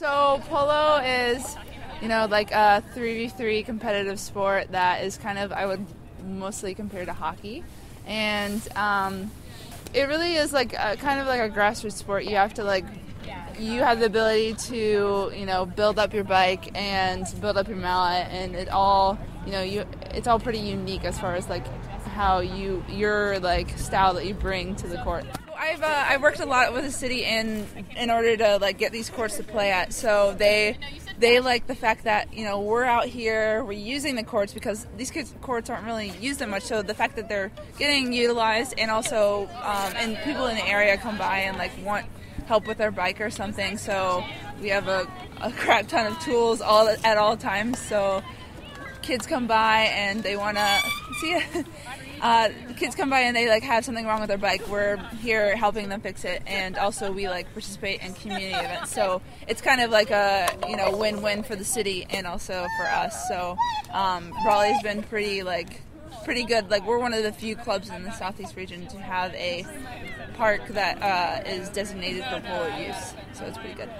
So polo is, you know, like a 3v3 competitive sport that is kind of, I would mostly compare to hockey. And um, it really is like a, kind of like a grassroots sport. You have to like, you have the ability to, you know, build up your bike and build up your mallet, and it all, you know, you it's all pretty unique as far as like how you your like style that you bring to the court. I've uh, I worked a lot with the city in in order to like get these courts to play at. So they they like the fact that you know we're out here, we're using the courts because these kids, courts aren't really used that much. So the fact that they're getting utilized and also um, and people in the area come by and like want help with their bike or something. So we have a, a crap ton of tools all at all times. So kids come by and they want to see uh, kids come by and they like have something wrong with their bike. We're here helping them fix it, and also we like participate in community events. So it's kind of like a you know win-win for the city and also for us. So um, Raleigh's been pretty like pretty good. Like we're one of the few clubs in the southeast region to have a park that uh, is designated for polo use. So it's pretty good.